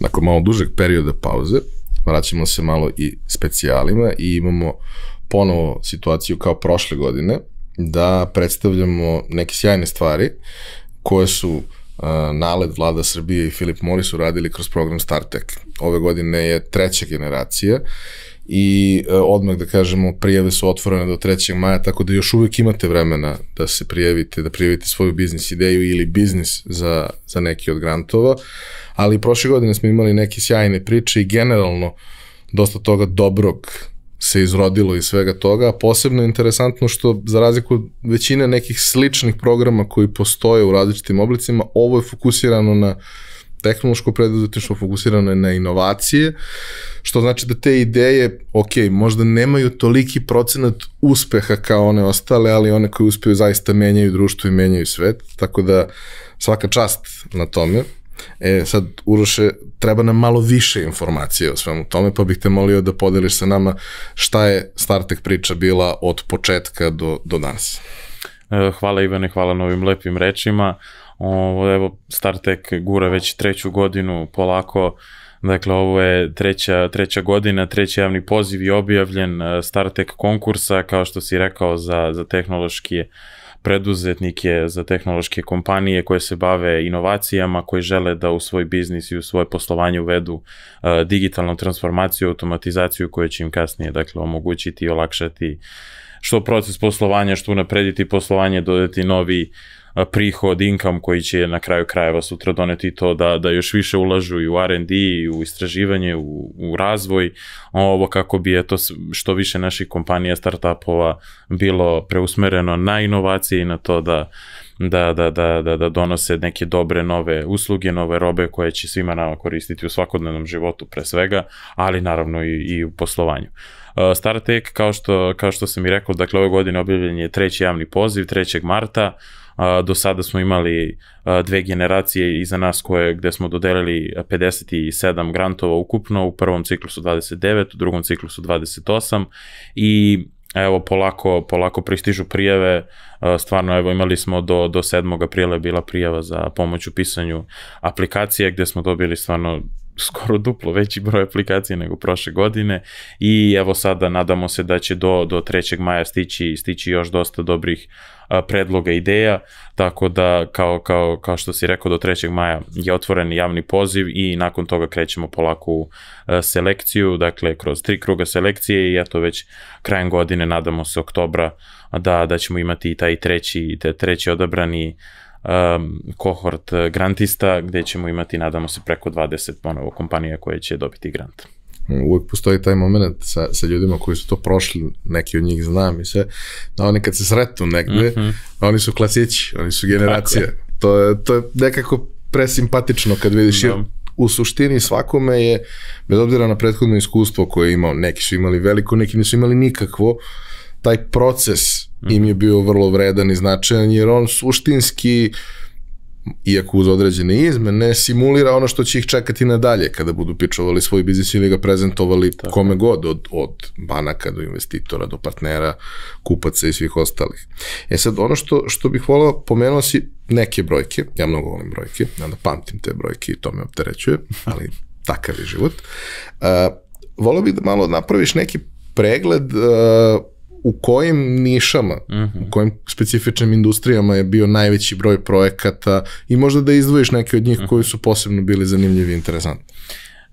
nakon malo dužeg perioda pauze, vraćamo se malo i specijalima i imamo ponovo situaciju kao prošle godine, da predstavljamo neke sjajne stvari koje su uh, nalet vlada Srbije i Filip Morris uradili kroz program StarTech. Ove godine je treća generacija i uh, odmah da kažemo prijave su otvorene do 3. maja, tako da još uvek imate vremena da se prijavite, da prijavite svoju biznis ideju ili biznis za, za neki od grantova, ali prošle godine smo imali neke sjajne priče i generalno dosta toga dobrog se izrodilo iz svega toga, a posebno je interesantno što za razliku od većine nekih sličnih programa koji postoje u različitim oblicima, ovo je fokusirano na tehnološko preduzetništvo, fokusirano je na inovacije, što znači da te ideje, ok, možda nemaju toliki procenat uspeha kao one ostale, ali one koje uspeju zaista menjaju društvo i menjaju svet, tako da svaka čast na tome. E, sad, Uroše, treba nam malo više informacije o svemu tome, pa bih te molio da podeliš sa nama šta je Startek priča bila od početka do, do danas. E, hvala Ivane, hvala na ovim lepim rečima. Ovo, evo, Startek gura već treću godinu polako, Dakle, ovo je treća, treća godina, treći javni poziv je objavljen e, Startek konkursa, kao što si rekao, za, za tehnološki preduzetnike, za tehnološke kompanije koje se bave inovacijama, koji žele da u svoj biznis i u svoje poslovanje uvedu uh, digitalnu transformaciju, automatizaciju koja će im kasnije dakle, omogućiti i olakšati što proces poslovanja, što unaprediti poslovanje, dodati novi prihod, income koji će na kraju krajeva sutra doneti to da, da još više ulažu i u R&D, i u istraživanje, u, u razvoj, ovo kako bi eto što više naših kompanija, startupova bilo preusmereno na inovacije i na to da da, da, da, da, da donose neke dobre nove usluge, nove robe koje će svima nama koristiti u svakodnevnom životu pre svega, ali naravno i, i u poslovanju. Startek, kao što, kao što sam i rekao, dakle ove godine objavljen je treći javni poziv, 3. marta, do sada smo imali dve generacije iza nas koje, gde smo dodelili 57 grantova ukupno, u prvom ciklusu 29, u drugom ciklusu 28 i evo polako, polako pristižu prijave, stvarno evo imali smo do, do 7. aprila bila prijava za pomoć u pisanju aplikacije gde smo dobili stvarno skoro duplo veći broj aplikacija nego prošle godine i evo sada nadamo se da će do, do 3. maja stići, stići još dosta dobrih a, predloga ideja, tako da kao, kao, kao što si rekao do 3. maja je otvoren javni poziv i nakon toga krećemo polako u selekciju, dakle kroz tri kruga selekcije i eto već krajem godine nadamo se oktobra da, da ćemo imati i taj treći, te treći odabrani um, kohort grantista gde ćemo imati, nadamo se, preko 20 ponovo kompanija koje će dobiti grant. Uvek postoji taj moment sa, sa ljudima koji su to prošli, neki od njih znam i sve, da oni kad se sretnu negde, mm -hmm. oni su klasići, oni su generacija. To je, to je nekako presimpatično kad vidiš da. u suštini svakome je, bez obzira na prethodno iskustvo koje je imao, neki su imali veliko, neki nisu imali nikakvo, taj proces im je bio vrlo vredan i značajan, jer on suštinski iako uz određene izmene, simulira ono što će ih čekati nadalje kada budu pičovali svoj biznis ili ga prezentovali Tako. kome god, od, od banaka do investitora, do partnera, kupaca i svih ostalih. E sad, ono što, što bih volao, pomenuo si neke brojke, ja mnogo volim brojke, ja da pamtim te brojke i to me opterećuje, ali takav je život. Uh, volao bih da malo napraviš neki pregled uh, u kojim nišama, uh -huh. u mhm. kojim specifičnim industrijama je bio najveći broj projekata i možda da izdvojiš neke od njih uh mhm. -huh. koji su posebno bili zanimljivi i interesantni.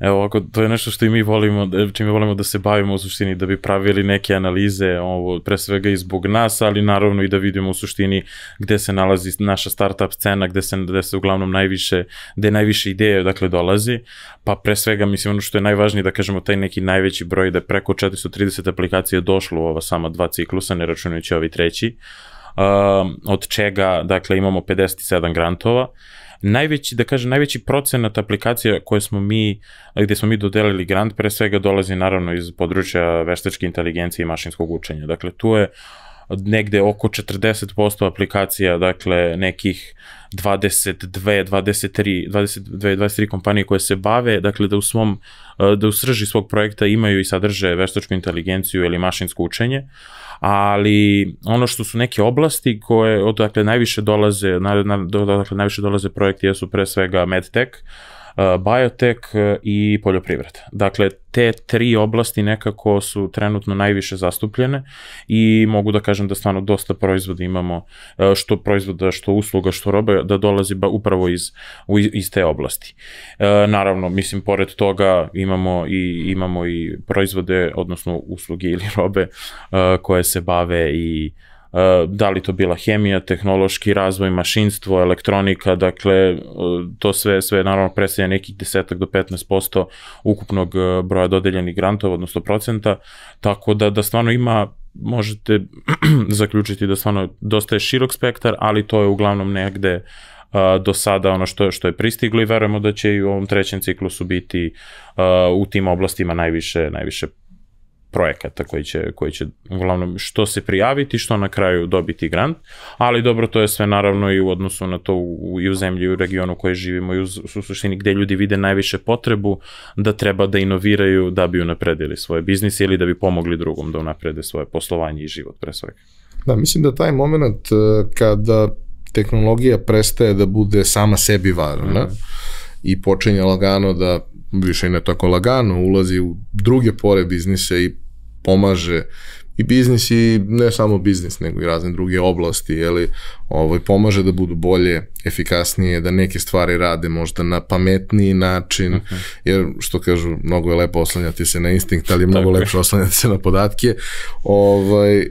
Evo, ovako, to je nešto što i mi volimo, čime volimo da se bavimo u suštini, da bi pravili neke analize, ovo, pre svega i zbog nas, ali naravno i da vidimo u suštini gde se nalazi naša startup scena, gde se, gde se uglavnom najviše, gde najviše ideje, dakle, dolazi, pa pre svega, mislim, ono što je najvažnije, da kažemo, taj neki najveći broj, da je preko 430 aplikacija došlo u ova sama dva ciklusa, ne računajući ovi treći, uh, od čega, dakle, imamo 57 grantova, najveći, da kažem, najveći procenat aplikacija koje smo mi, gde smo mi dodelili grant, pre svega dolazi naravno iz područja veštačke inteligencije i mašinskog učenja. Dakle, tu je negde oko 40% aplikacija, dakle nekih 22, 23, 22, 23 kompanije koje se bave, dakle da u svom, da u srži svog projekta imaju i sadrže veštačku inteligenciju ili mašinsko učenje, ali ono što su neke oblasti koje odakle najviše dolaze, na, na, odakle najviše dolaze projekti jesu pre svega medtech, biotek i poljoprivreda. Dakle, te tri oblasti nekako su trenutno najviše zastupljene i mogu da kažem da stvarno dosta proizvoda imamo, što proizvoda, što usluga, što robe, da dolazi ba upravo iz, iz te oblasti. Naravno, mislim, pored toga imamo i, imamo i proizvode, odnosno usluge ili robe koje se bave i Eh, da li to bila hemija, tehnološki razvoj, mašinstvo, elektronika, dakle eh, to sve sve naravno predstavlja nekih 10 do 15% ukupnog eh, broja dodeljenih grantova, odnosno procenta, tako da da stvarno ima možete zaključiti da stvarno dosta je širok spektar, ali to je uglavnom negde do sada ono što, što je pristiglo i verujemo da će i u ovom trećem ciklusu biti uh, u tim oblastima najviše, najviše projekata koji će, koji će uglavnom što se prijaviti, što na kraju dobiti grant, ali dobro to je sve naravno i u odnosu na to u, i u zemlji i u regionu u kojoj živimo i u, u suštini gde ljudi vide najviše potrebu da treba da inoviraju da bi unapredili svoje biznise ili da bi pomogli drugom da unaprede svoje poslovanje i život pre svega. Da, mislim da taj moment e, kada tehnologija prestaje da bude sama sebi važna mm. i počinje lagano da više i ne tako lagano ulazi u druge pore biznise i pomaže i biznis i ne samo biznis, nego i razne druge oblasti, jeli, ovaj, pomaže da budu bolje, efikasnije, da neke stvari rade možda na pametniji način, uh mhm. -huh. jer što kažu, mnogo je lepo oslanjati se na instinkt, ali je mnogo Tako lepše oslanjati se na podatke, ovaj,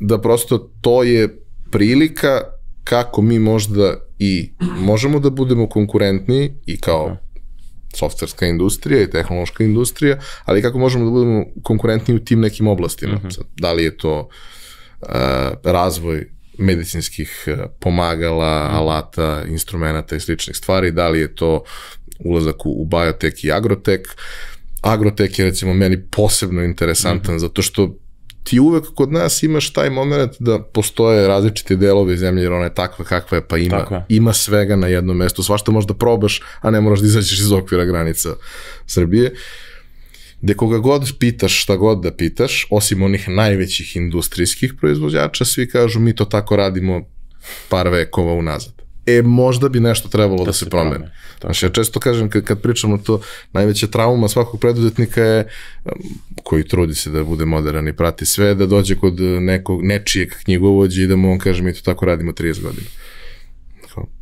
da prosto to je prilika kako mi možda i možemo da budemo konkurentniji i kao -huh softverska industrija i tehnološka industrija, ali kako možemo da budemo konkurentni u tim nekim oblastima. Mm -hmm. Da li je to uh, razvoj medicinskih uh, pomagala, mm. alata, instrumenta i sličnih stvari, da li je to ulazak u, u biotek i agrotek. Agrotek je recimo meni posebno interesantan mm zato što ti uvek kod nas imaš taj moment da postoje različite delove zemlje, jer ona je takva kakva je, pa ima, je. ima svega na jednom mestu. Svašta možda probaš, a ne moraš da izađeš iz okvira granica Srbije. Gde koga god pitaš, šta god da pitaš, osim onih najvećih industrijskih proizvođača, svi kažu mi to tako radimo par vekova unazad e, možda bi nešto trebalo da, da se promeni. Znači, ja često kažem, kad, kad pričamo to, najveća trauma svakog preduzetnika je, koji trudi se da bude modern i prati sve, da dođe kod nekog, nečijeg knjigovođa i da mu on kaže, mi to tako radimo 30 godina.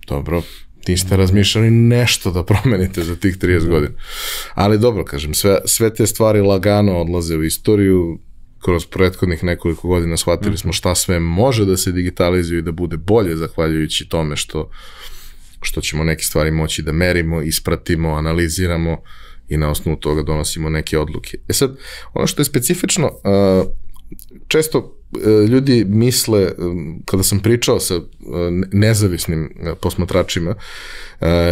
Dobro, niste razmišljali nešto da promenite za tih 30 da. godina. Ali dobro, kažem, sve, sve te stvari lagano odlaze u istoriju, kroz prethodnih nekoliko godina shvatili smo šta sve može da se digitalizuje i da bude bolje zahvaljujući tome što, što ćemo neke stvari moći da merimo, ispratimo, analiziramo i na osnovu toga donosimo neke odluke. E sad, ono što je specifično, često ljudi misle, kada sam pričao sa nezavisnim posmatračima,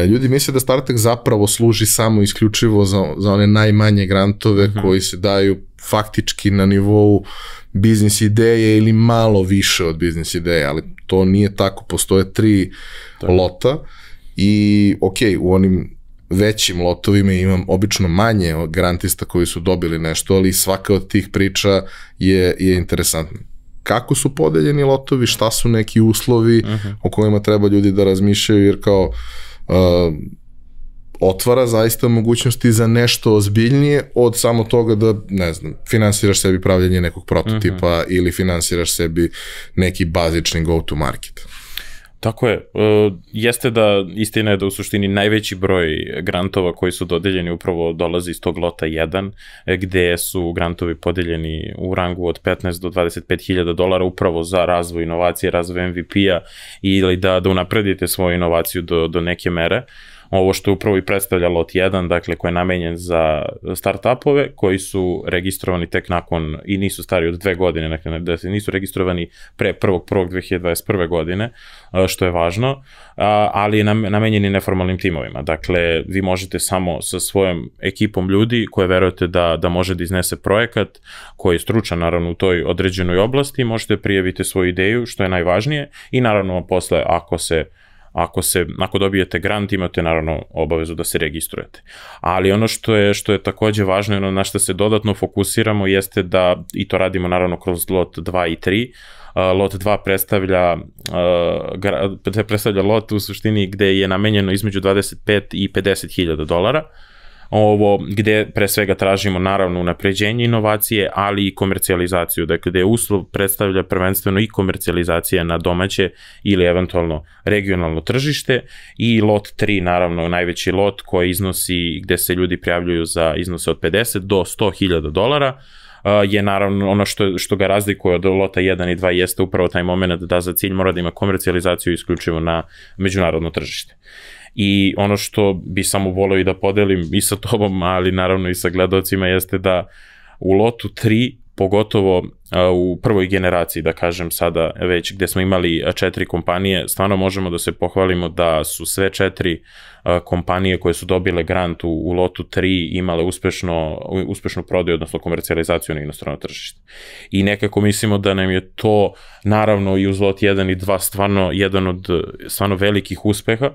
ljudi misle da StarTech zapravo služi samo isključivo za, za one najmanje grantove mhm. koji se daju faktički na nivou biznis ideje ili malo više od biznis ideje, ali to nije tako, postoje tri tako. lota i ok, u onim većim lotovima imam obično manje grantista koji su dobili nešto, ali svaka od tih priča je, je interesantna. Kako su podeljeni lotovi, šta su neki uslovi uh mhm. -huh. o kojima treba ljudi da razmišljaju, jer kao uh, otvara zaista mogućnosti za nešto ozbiljnije od samo toga da, ne znam, finansiraš sebi pravljanje nekog prototipa uh mhm. -huh. ili finansiraš sebi neki bazični go to market. Tako je. E, jeste da istina je da u suštini najveći broj grantova koji su dodeljeni upravo dolazi iz tog lota 1, gde su grantovi podeljeni u rangu od 15 do 25 hiljada dolara upravo za razvoj inovacije, razvoj MVP-a ili da, da unapredite svoju inovaciju do, do neke mere ovo što je upravo i predstavlja lot 1, dakle koji je namenjen za startupove koji su registrovani tek nakon i nisu stari od dve godine, dakle da se nisu registrovani pre 1.1.2021. godine, što je važno, ali je namenjeni neformalnim timovima. Dakle, vi možete samo sa svojom ekipom ljudi koje verujete da, da može da iznese projekat koji je stručan naravno u toj određenoj oblasti, možete prijaviti svoju ideju, što je najvažnije i naravno posle ako se Ako se ako dobijete grant imate naravno obavezu da se registrujete. Ali ono što je što je takođe važno ono na što se dodatno fokusiramo jeste da i to radimo naravno kroz lot 2 i 3 lot 2 predstavlja, predstavlja lot u suštini gde je namenjeno između 25 i 50 hiljada dolara ovo gde pre svega tražimo naravno unapređenje inovacije, ali i komercijalizaciju, dakle gde uslov predstavlja prvenstveno i komercijalizacija na domaće ili eventualno regionalno tržište i lot 3 naravno najveći lot koji iznosi gde se ljudi prijavljuju za iznose od 50 do 100.000 dolara, je naravno ono što, što ga razlikuje od lota 1 i 2 jeste upravo taj moment da za cilj mora da ima komercijalizaciju isključivo na međunarodno tržište. I ono što bi samo volio i da podelim i sa tobom, ali naravno i sa gledalcima, jeste da u lotu 3 pogotovo u prvoj generaciji, da kažem sada već, gde smo imali četiri kompanije, stvarno možemo da se pohvalimo da su sve četiri kompanije koje su dobile grant u, u lotu 3 imale uspešno, uspešnu prodaju, odnosno komercijalizaciju na inostrano tržište. I nekako mislimo da nam je to, naravno i uz lot 1 i 2, stvarno jedan od stvarno velikih uspeha,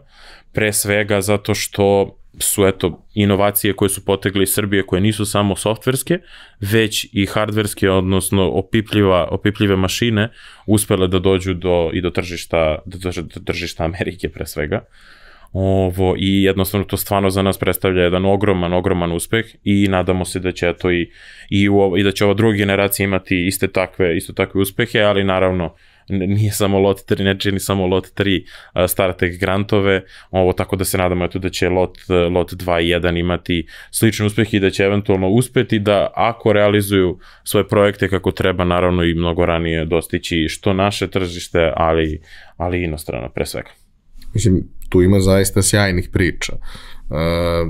pre svega zato što su eto inovacije koje su potegle iz Srbije koje nisu samo softverske, već i hardverske, odnosno opipljiva, opipljive mašine uspele da dođu do, i do tržišta, do, do tržišta Amerike pre svega. Ovo, I jednostavno to stvarno za nas predstavlja jedan ogroman, ogroman uspeh i nadamo se da će to i, i, u, i da će ova druga generacija imati iste takve, isto takve uspehe, ali naravno nije samo lot 3, ne čini samo lot 3 uh, StarTech grantove, ovo tako da se nadamo eto da će lot, lot 2 i 1 imati slične uspehe i da će eventualno uspeti da ako realizuju svoje projekte kako treba, naravno i mnogo ranije dostići što naše tržište, ali, ali inostrano pre svega. Mislim, tu ima zaista sjajnih priča. Uh,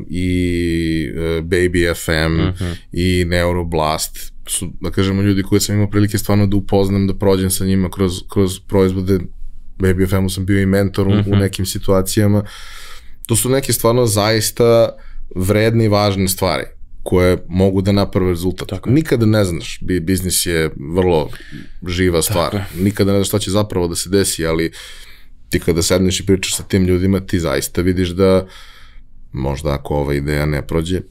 I Baby FM, uh -huh. i Neuroblast, su, da kažemo, ljudi koje sam imao prilike stvarno da upoznam, da prođem sa njima kroz, kroz proizvode. Baby FM-u sam bio i mentor uh -huh. u mhm. nekim situacijama. To su neke stvarno zaista vredne i važne stvari koje mogu da naprave rezultat. Tako. Nikada ne znaš, biznis je vrlo živa stvar. Tako. Nikada ne znaš šta će zapravo da se desi, ali ti kada sedneš i pričaš sa tim ljudima, ti zaista vidiš da možda ako ova ideja ne prođe,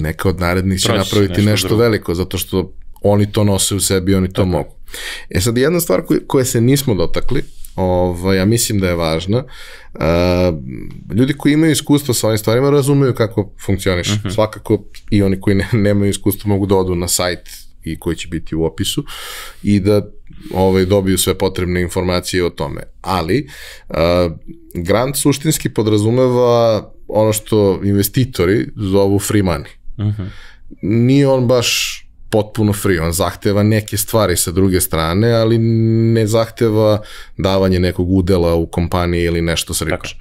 neka od narednih će Proći, napraviti nešto, nešto drugo. veliko, zato što oni to nose u sebi, oni to Tako. mogu. E sad, jedna stvar koje, koje se nismo dotakli, ovaj, ja mislim da je važna, uh, ljudi koji imaju iskustvo sa ovim stvarima razumeju kako funkcioniš. Uh mhm. -huh. Svakako i oni koji ne, nemaju iskustvo mogu da odu na sajt i koji će biti u opisu i da ovaj, dobiju sve potrebne informacije o tome. Ali, uh, grant suštinski podrazumeva ono što investitori zovu free money. Uh mhm. -huh. Nije on baš potpuno free, on zahteva neke stvari sa druge strane, ali ne zahteva davanje nekog udela u kompaniji ili nešto slično.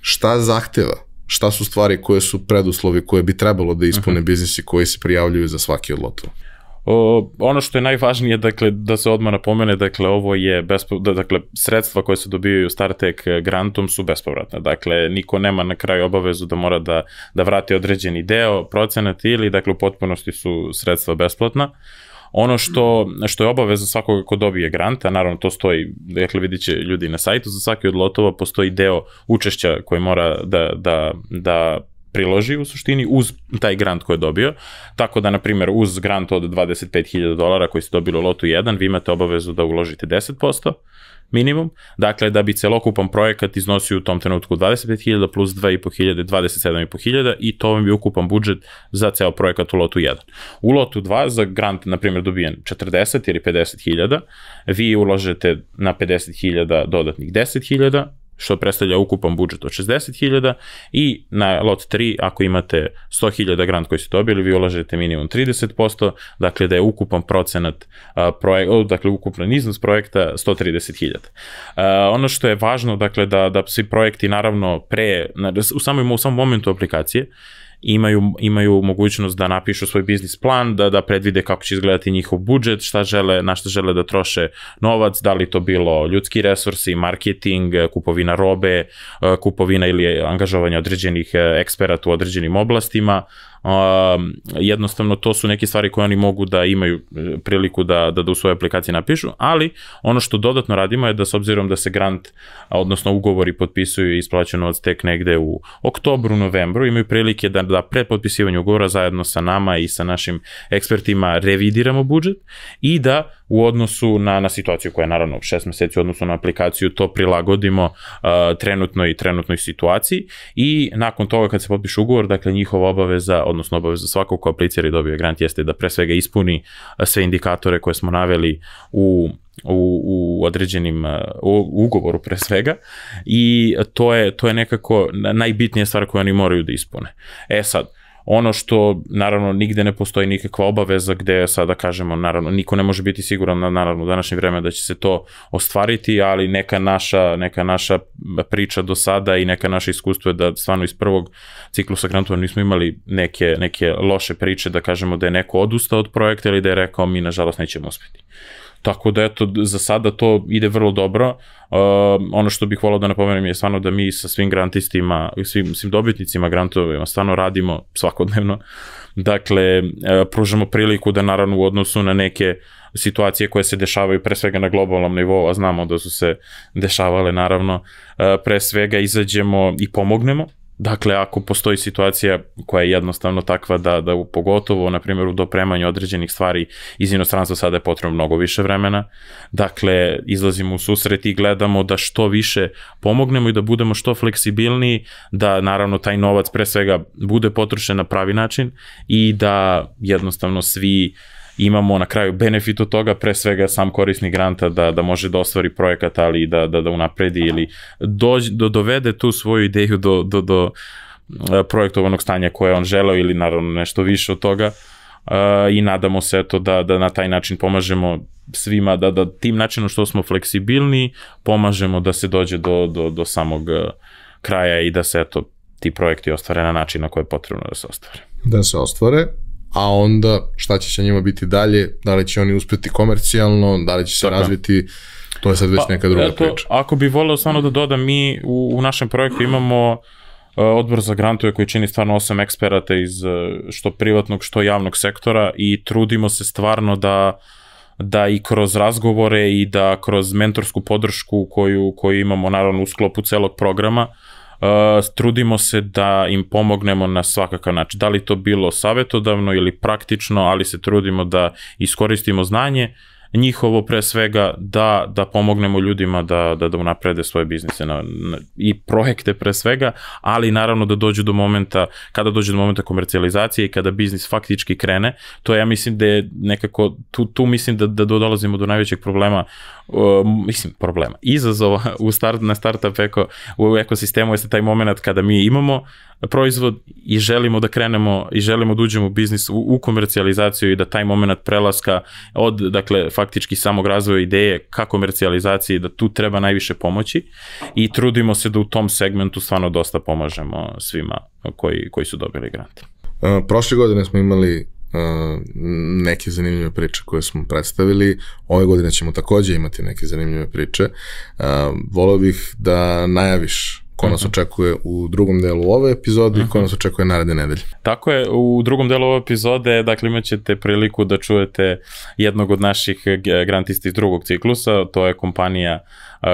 Šta zahteva? Šta su stvari koje su preduslovi koje bi trebalo da ispune uh mhm. -huh. biznisi koji se prijavljuju za svaki od lotova? O, ono što je najvažnije, dakle, da se odmah napomene, dakle, ovo je, bespo, da, dakle, sredstva koje se dobijaju StarTech grantom su bespovratne, dakle, niko nema na kraju obavezu da mora da, da vrati određeni deo, procenat ili, dakle, u potpunosti su sredstva besplatna. Ono što, što je obaveza svakoga ko dobije grant, a naravno to stoji, dakle vidit će ljudi na sajtu, za svaki od lotova postoji deo učešća koji mora da, da, da priloži u suštini uz taj grant koji je dobio. Tako da, na primjer, uz grant od 25.000 dolara koji ste dobili u lotu 1, vi imate obavezu da uložite 10%, minimum, dakle da bi celokupan projekat iznosio u tom trenutku 25.000 plus 2.500, 27.500 i to vam bi ukupan budžet za ceo projekat u lotu 1. U lotu 2 za grant, na primjer, dobijen 40 ili 50.000, vi uložete na 50.000 dodatnih 10.000, što predstavlja ukupan budžet od 60.000 i na lot 3 ako imate 100.000 grant koji ste dobili, vi ulažete minimum 30%, dakle da je ukupan procenat projek, dakle ukupan iznos projekta 130.000. Ono što je važno, dakle da, da svi projekti naravno pre, u samom, u samom momentu aplikacije, imaju, imaju mogućnost da napišu svoj biznis plan, da, da predvide kako će izgledati njihov budžet, šta žele, na šta žele da troše novac, da li to bilo ljudski resursi, marketing, kupovina robe, kupovina ili angažovanje određenih e, eksperata u određenim oblastima, Um, jednostavno to su neke stvari koje oni mogu da imaju e, priliku da, da, da u svojoj aplikaciji napišu, ali ono što dodatno radimo je da s obzirom da se grant, odnosno ugovori potpisuju i isplaćaju novac tek negde u oktobru, novembru, imaju prilike da, da pre potpisivanja ugovora zajedno sa nama i sa našim ekspertima revidiramo budžet i da u odnosu na, na situaciju koja je naravno šest meseci u odnosu na aplikaciju, to prilagodimo uh, trenutnoj, trenutnoj situaciji i nakon toga kad se potpiše ugovor, dakle njihova obaveza, odnosno obaveza svakog ko aplicira i dobije grant jeste da pre svega ispuni sve indikatore koje smo naveli u u, u određenim u, ugovoru pre svega i to je, to je nekako najbitnija stvar koju oni moraju da ispune. E sad, ono što naravno nigde ne postoji nikakva obaveza gde sada kažemo naravno niko ne može biti siguran na naravno u današnje vreme da će se to ostvariti, ali neka naša neka naša priča do sada i neka naše iskustvo je da stvarno iz prvog ciklusa grantova nismo imali neke neke loše priče da kažemo da je neko odustao od projekta ili da je rekao mi nažalost nećemo uspeti. Tako da eto, za sada to ide vrlo dobro. Uh, ono što bih volao da napomenem je stvarno da mi sa svim grantistima, svim, svim dobitnicima grantovima stvarno radimo svakodnevno. Dakle, uh, pružamo priliku da naravno u odnosu na neke situacije koje se dešavaju pre svega na globalnom nivou, a znamo da su se dešavale naravno, uh, pre svega izađemo i pomognemo Dakle, ako postoji situacija koja je jednostavno takva da, da pogotovo, na primjer, u dopremanju određenih stvari iz inostranstva sada je potrebno mnogo više vremena, dakle, izlazimo u susret i gledamo da što više pomognemo i da budemo što fleksibilniji, da naravno taj novac pre svega bude potrošen na pravi način i da jednostavno svi uh, imamo na kraju benefit od toga, pre svega sam korisnik granta da, da može da ostvari projekat, ali i da, da, da unapredi ili dođ, do, dovede tu svoju ideju do, do, do e, projektovanog stanja koje on želeo ili naravno nešto više od toga uh, i nadamo se to da, da na taj način pomažemo svima, da, da tim načinom što smo fleksibilni pomažemo da se dođe do, do, do samog e, kraja i da se eto ti projekti ostvare na način na koji je potrebno da se ostvare. Da se ostvare, a onda šta će sa njima biti dalje, da li će oni uspeti komercijalno, da li će se Tako. razviti, to je sad već pa, neka druga eto, priča. Ako bi voleo stvarno da dodam, mi u, u našem projektu imamo uh, odbor za grantove koji čini stvarno osam eksperata iz uh, što privatnog, što javnog sektora i trudimo se stvarno da da i kroz razgovore i da kroz mentorsku podršku koju, koju imamo naravno u sklopu celog programa, uh, Uh, trudimo se da im pomognemo na svakakav način. Da li to bilo savetodavno ili praktično, ali se trudimo da iskoristimo znanje njihovo pre svega da, da pomognemo ljudima da, da, da unaprede svoje biznise na, na, i projekte pre svega, ali naravno da dođu do momenta, kada dođe do momenta komercijalizacije i kada biznis faktički krene, to ja mislim da je nekako, tu, tu mislim da, da dolazimo do najvećeg problema uh, mislim, problema, izazova u start, na startup eko, u ekosistemu jeste taj moment kada mi imamo proizvod i želimo da krenemo i želimo da uđemo u biznis, u, u komercijalizaciju i da taj moment prelaska od, dakle, faktički samog razvoja ideje ka komercijalizaciji, da tu treba najviše pomoći i trudimo se da u tom segmentu stvarno dosta pomažemo svima koji, koji su dobili grant. Prošle godine smo imali neke zanimljive priče koje smo predstavili. Ove godine ćemo takođe imati neke zanimljive priče. Volao bih da najaviš ko nas mhm. očekuje u drugom delu ove epizode uh i ko mhm. nas očekuje naredne nedelje. Tako je, u drugom delu ove epizode, dakle imat ćete priliku da čujete jednog od naših grantista iz drugog ciklusa, to je kompanija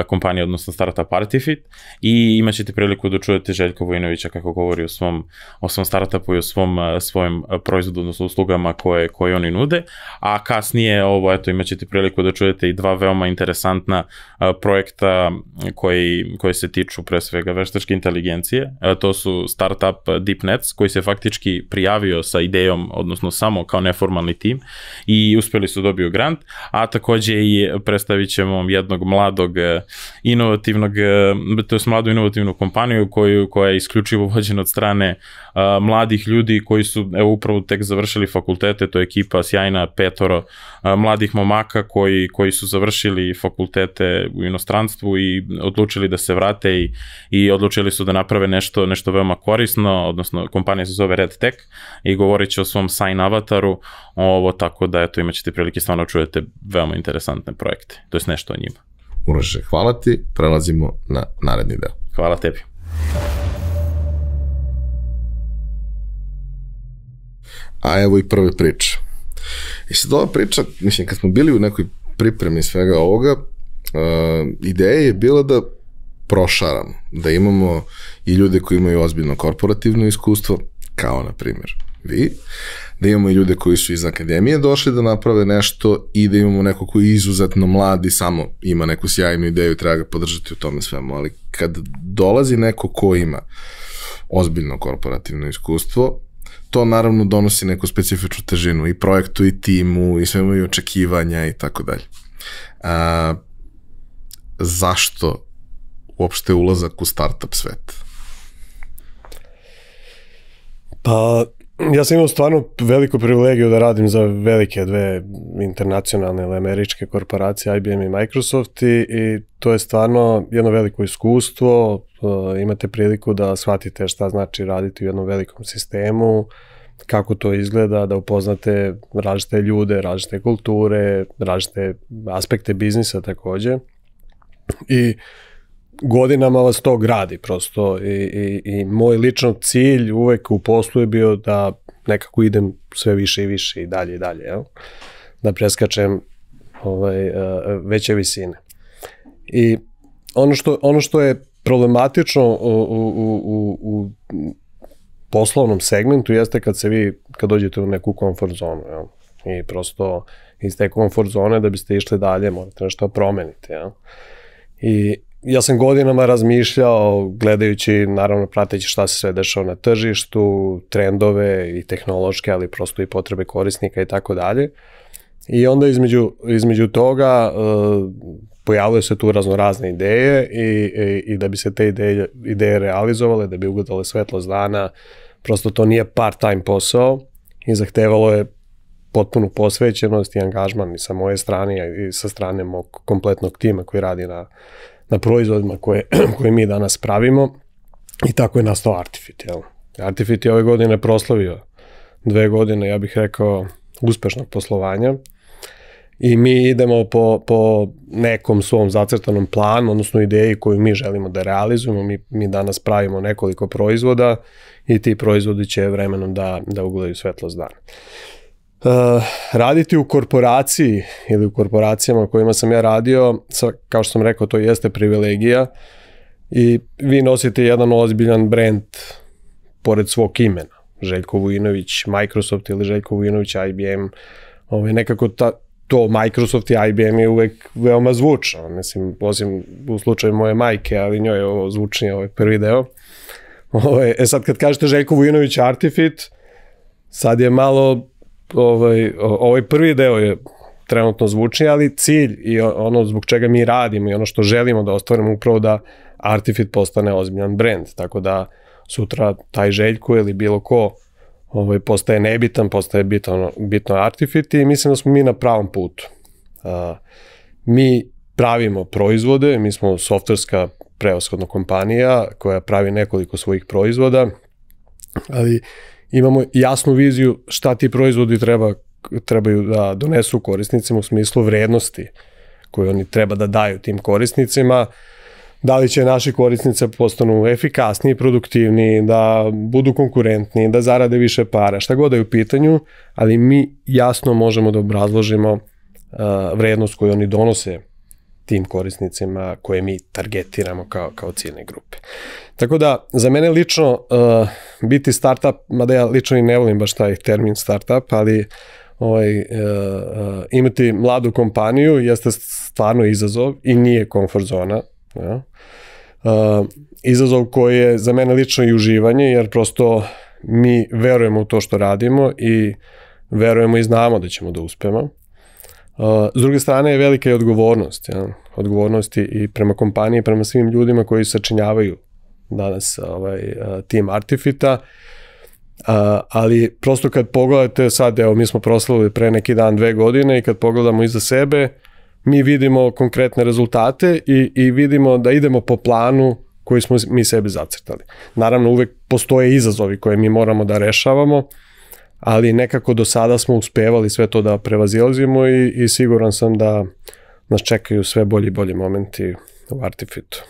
kompanija, odnosno startup Artifit i imat ćete priliku da čujete Željko Vojinovića kako govori o svom, o svom startupu i o svom, svojim proizvodu, odnosno uslugama koje, koje oni nude, a kasnije ovo, eto, imat ćete priliku da čujete i dva veoma interesantna projekta koji, koji se tiču pre svega veštačke inteligencije, to su startup DeepNets koji se faktički prijavio sa idejom, odnosno samo kao neformalni tim i uspeli su da dobiju grant, a takođe i predstavit ćemo jednog mladog inovativnog, e, to je mladu inovativnu kompaniju koju, koja je isključivo vođena od strane a, mladih ljudi koji su evo upravo tek završili fakultete, to je ekipa sjajna petoro a, mladih momaka koji, koji su završili fakultete u inostranstvu i odlučili da se vrate i, i odlučili su da naprave nešto, nešto veoma korisno, odnosno kompanija se zove Red Tech i govorit će o svom sign avataru, ovo tako da eto imat ćete prilike stvarno čujete veoma interesantne projekte, to je nešto o njima. Uroše, hvala ti, prelazimo na naredni deo. Hvala tebi. A evo i prve priče. I sad ova priča, mislim, kad smo bili u nekoj pripremi svega ovoga, uh, ideja je bila da prošaramo, da imamo i ljude koji imaju ozbiljno korporativno iskustvo, kao na primjer vi, da imamo ljude koji su iz akademije došli da naprave nešto i da imamo neko koji je izuzetno mlad i samo ima neku sjajnu ideju i treba ga podržati u tome svemu, ali kad dolazi neko ko ima ozbiljno korporativno iskustvo, to naravno donosi neku specifičnu težinu i projektu i timu i svemu i očekivanja i tako dalje. A, zašto uopšte ulazak u startup svet? Pa, ja sam imao stvarno veliku privilegiju da radim za velike dve internacionalne ili američke korporacije, IBM i Microsoft i, i to je stvarno jedno veliko iskustvo, uh, imate priliku da shvatite šta znači raditi u jednom velikom sistemu, kako to izgleda, da upoznate različite ljude, različite kulture, različite aspekte biznisa takođe. I godinama vas to gradi prosto i, i, i moj lično cilj uvek u poslu je bio da nekako idem sve više i više i dalje i dalje, jel? da preskačem ovaj, eh, veće visine. I ono što, ono što je problematično u, u, u, u poslovnom segmentu jeste kad se vi, kad dođete u neku komfort zonu, jel? i prosto iz te komfort zone da biste išli dalje morate nešto promenite. Jel? I ja sam godinama razmišljao, gledajući, naravno prateći šta se sve dešava na tržištu, trendove i tehnološke, ali prosto i potrebe korisnika i tako dalje. I onda između, između toga uh, pojavljaju se tu raznorazne ideje i, i, i da bi se te ideje, ideje realizovale, da bi ugledale svetlost dana, prosto to nije part-time posao i zahtevalo je potpunu posvećenost i angažman i sa moje strane i sa strane mog kompletnog tima koji radi na, na proizvodima koje, koje mi danas pravimo i tako je nastao Artifit. Jel? Artifit je ove godine proslavio dve godine, ja bih rekao, uspešnog poslovanja i mi idemo po, po nekom svom zacrtanom planu, odnosno ideji koju mi želimo da realizujemo. Mi, mi danas pravimo nekoliko proizvoda i ti proizvodi će vremenom da, da ugledaju svetlost dana. Uh, raditi u korporaciji ili u korporacijama kojima sam ja radio, sa, kao što sam rekao, to jeste privilegija i vi nosite jedan ozbiljan brand pored svog imena. Željko Vujinović, Microsoft ili Željko Vujinović, IBM, ovaj, nekako ta, to Microsoft i IBM je uvek veoma zvučno, mislim, osim u slučaju moje majke, ali njoj je ovo zvučnije ovaj prvi deo. Ovaj, e sad kad kažete Željko Vujinović Artifit, sad je malo, ovaj, ovaj prvi deo je trenutno zvučniji, ali cilj i ono zbog čega mi radimo i ono što želimo da ostvarimo upravo da Artifit postane ozbiljan brand, tako da sutra taj Željko ili bilo ko ovaj, postaje nebitan, postaje bitno, bitno Artifit i mislim da smo mi na pravom putu. Uh, mi pravimo proizvode, mi smo softverska preoshodna kompanija koja pravi nekoliko svojih proizvoda, ali imamo jasnu viziju šta ti proizvodi treba, trebaju da donesu korisnicima u smislu vrednosti koje oni treba da daju tim korisnicima, da li će naši korisnice postanu efikasniji, produktivniji, da budu konkurentni, da zarade više para, šta god da je u pitanju, ali mi jasno možemo da obrazložimo uh, vrednost koju oni donose tim korisnicima koje mi targetiramo kao, kao ciljne grupe. Tako da, za mene lično uh, biti startup, mada ja lično i ne volim baš taj termin startup, ali ovaj, uh, uh, imati mladu kompaniju jeste stvarno izazov i nije komfort zona. Ja? Uh, izazov koji je za mene lično i uživanje, jer prosto mi verujemo u to što radimo i verujemo i znamo da ćemo da uspemo. Uh, s druge strane je velika i odgovornost, ja? Odgovornost i prema kompaniji, prema svim ljudima koji sačinjavaju danas ovaj, tim Artifita, uh, ali prosto kad pogledate sad, evo mi smo proslavili pre neki dan dve godine i kad pogledamo iza sebe, mi vidimo konkretne rezultate i, i vidimo da idemo po planu koji smo mi sebi zacrtali. Naravno, uvek postoje izazovi koje mi moramo da rešavamo, ali nekako do sada smo uspevali sve to da prevazilazimo i, i siguran sam da nas čekaju sve bolji i bolji momenti u Artifitu.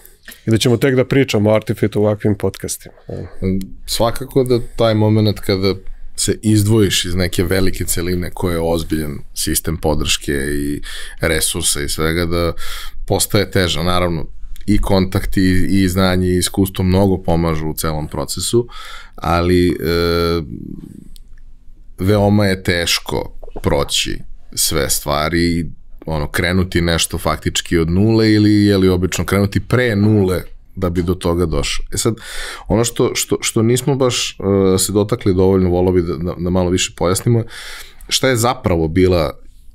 I da ćemo tek da pričamo o Artifitu u ovakvim podcastima. Svakako da taj moment kada se izdvojiš iz neke velike celine koje je ozbiljan sistem podrške i resursa i svega da postaje teža. Naravno, i kontakti i znanje i iskustvo mnogo pomažu u celom procesu, ali e, veoma je teško proći sve stvari i ono, krenuti nešto faktički od nule ili je li obično krenuti pre nule da bi do toga došao. E sad, ono što, što, što nismo baš uh, se dotakli dovoljno, volao bi da, da, da malo više pojasnimo, šta je zapravo bila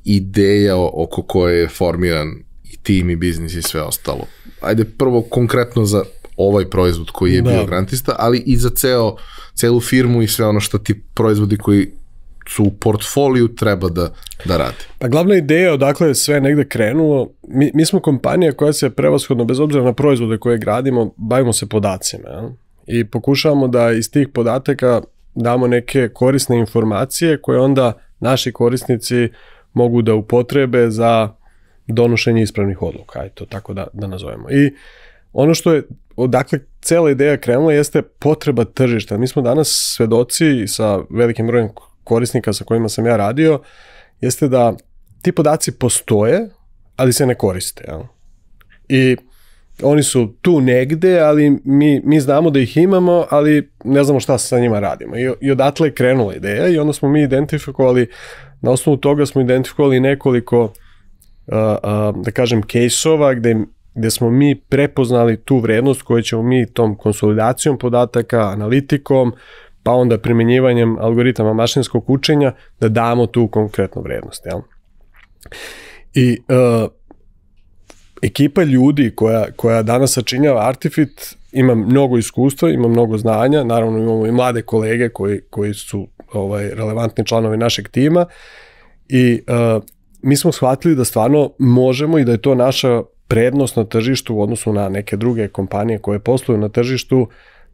ideja oko koje je formiran i tim i biznis i sve ostalo. Ajde prvo konkretno za ovaj proizvod koji je da. bio grantista, ali i za ceo, celu firmu i sve ono što ti proizvodi koji su u portfoliju treba da, da radi. Pa glavna ideja odakle je sve negde krenulo, mi, mi smo kompanija koja se prevashodno, bez obzira na proizvode koje gradimo, bavimo se podacima. Ja? I pokušavamo da iz tih podataka damo neke korisne informacije koje onda naši korisnici mogu da upotrebe za donošenje ispravnih odluka, aj to tako da, da nazovemo. I ono što je, odakle cela ideja krenula jeste potreba tržišta. Mi smo danas svedoci sa velikim brojem korisnika sa kojima sam ja radio, jeste da ti podaci postoje, ali se ne koriste. Jel? I oni su tu negde, ali mi, mi znamo da ih imamo, ali ne znamo šta sa njima radimo. I, i odatle je krenula ideja i onda smo mi identifikovali, na osnovu toga smo identifikovali nekoliko, uh, uh, da kažem, kejsova gde, gde smo mi prepoznali tu vrednost koju ćemo mi tom konsolidacijom podataka, analitikom, pa onda primenjivanjem algoritama mašinskog učenja da damo tu konkretnu vrednost. Jel? I uh, ekipa ljudi koja, koja danas sačinjava Artifit ima mnogo iskustva, ima mnogo znanja, naravno imamo i mlade kolege koji, koji su ovaj relevantni članovi našeg tima i uh, mi smo shvatili da stvarno možemo i da je to naša prednost na tržištu u odnosu na neke druge kompanije koje posluju na tržištu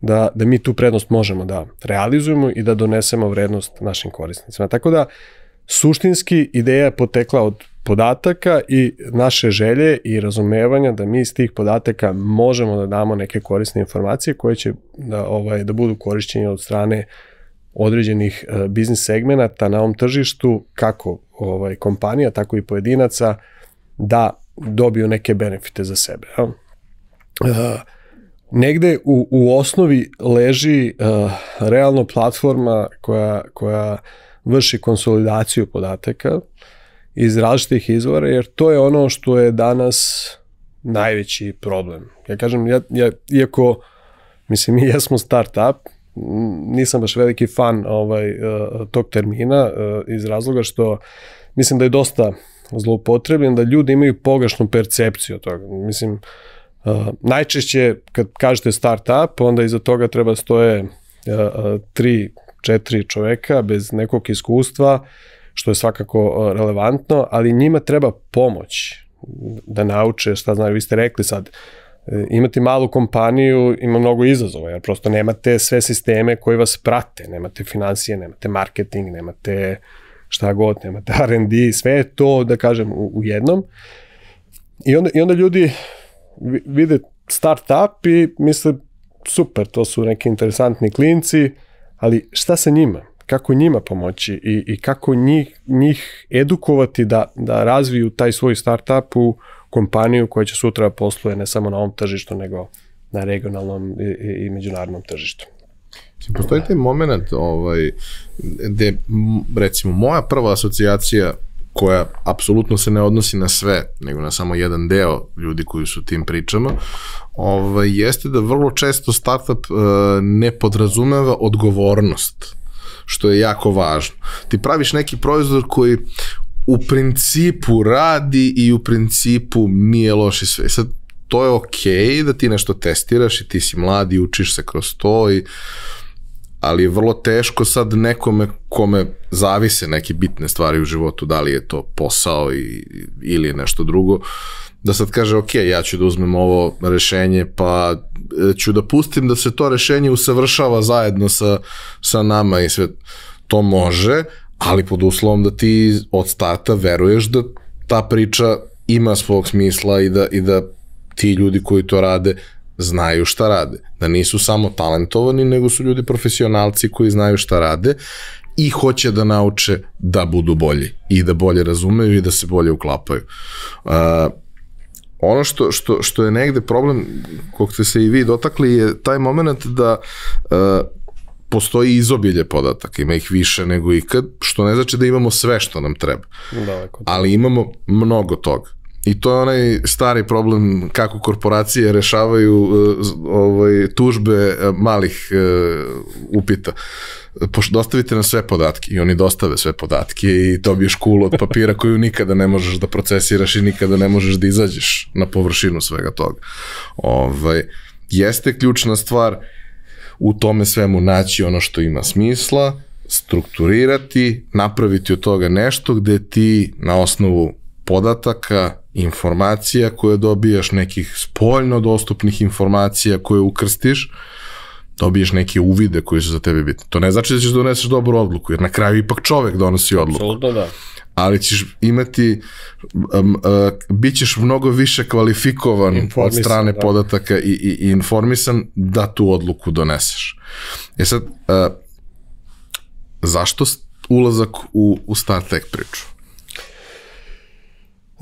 da, da mi tu prednost možemo da realizujemo i da donesemo vrednost našim korisnicima. Tako da, suštinski ideja je potekla od podataka i naše želje i razumevanja da mi iz tih podataka možemo da damo neke korisne informacije koje će da, ovaj, da budu korišćenje od strane određenih uh, biznis segmenata na ovom tržištu, kako ovaj, kompanija, tako i pojedinaca, da dobiju neke benefite za sebe. Ja? Uh, negde u, u osnovi leži uh, realno platforma koja, koja vrši konsolidaciju podataka iz različitih izvora, jer to je ono što je danas najveći problem. Ja kažem, ja, ja, iako, mislim, mi jesmo start-up, nisam baš veliki fan ovaj, uh, tog termina uh, iz razloga što mislim da je dosta zloupotrebljen, da ljudi imaju pogrešnu percepciju toga. Mislim, uh, Uh, najčešće kad kažete start-up, onda iza toga treba stoje uh, uh, tri, četiri čoveka bez nekog iskustva, što je svakako uh, relevantno, ali njima treba pomoć da nauče šta znaju. Vi ste rekli sad, imati malu kompaniju ima mnogo izazova, jer prosto nemate sve sisteme koji vas prate, nemate financije, nemate marketing, nemate šta god, nemate R&D, sve je to, da kažem, u jednom. I onda, I onda ljudi vide start-up i misle super, to su neki interesantni klinci, ali šta sa njima? Kako njima pomoći i, i kako njih, njih edukovati da, da razviju taj svoj start-up u kompaniju koja će sutra posluje ne samo na ovom tržištu, nego na regionalnom i, i, i međunarodnom tržištu. Postoji taj moment ovaj, gde, recimo, moja prva asocijacija koja apsolutno se ne odnosi na sve, nego na samo jedan deo ljudi koji su tim pričama, ovaj, jeste da vrlo često startup uh, ne podrazumeva odgovornost, što je jako važno. Ti praviš neki proizvod koji u principu radi i u principu nije loš i sve. Sad, to je okej okay da ti nešto testiraš i ti si mladi, učiš se kroz to i ali je vrlo teško sad nekome kome zavise neke bitne stvari u životu, da li je to posao i, ili je nešto drugo, da sad kaže, ok, ja ću da uzmem ovo rešenje, pa e, ću da pustim da se to rešenje usavršava zajedno sa, sa nama i sve. To može, ali pod uslovom da ti od starta veruješ da ta priča ima svog smisla i da, i da ti ljudi koji to rade znaju šta rade. Da nisu samo talentovani, nego su ljudi profesionalci koji znaju šta rade i hoće da nauče da budu bolji i da bolje razumeju i da se bolje uklapaju. Uh, ono što, što, što je negde problem kog ste se i vi dotakli je taj moment da uh, postoji izobilje podataka, ima ih više nego ikad, što ne znači da imamo sve što nam treba. Daleko. Ali imamo mnogo toga. I to je onaj stari problem kako korporacije rešavaju uh, ovaj, tužbe uh, malih uh, upita. Pošto dostavite nam sve podatke i oni dostave sve podatke i dobiješ kulu od papira koju nikada ne možeš da procesiraš i nikada ne možeš da izađeš na površinu svega toga. Ovaj, jeste ključna stvar u tome svemu naći ono što ima smisla, strukturirati, napraviti od toga nešto gde ti na osnovu podataka, informacija koje dobijaš, nekih spoljno dostupnih informacija koje ukrstiš, dobiješ neke uvide koji su za tebe bitni. To ne znači da ćeš da doneseš dobru odluku, jer na kraju ipak čovek donosi odluku. Apsolutno da. Ali ćeš imati, um, uh, bit ćeš mnogo više kvalifikovan Informisan, od strane da. podataka i, i, i informisan da tu odluku doneseš. E sad, uh, zašto ulazak u, u StarTech priču?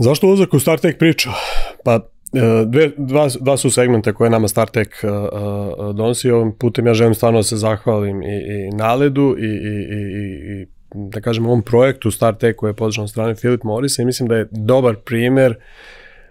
Zašto ulazak u StarTech priču? Pa, e, dve, dva, dva su segmenta koje nama StarTech uh, uh, donosi. Ovim putem ja želim stvarno da se zahvalim i, i Naledu i, i, i, i, da kažem ovom projektu StarTech koji je podržan od strane Philip Morris i mislim da je dobar primer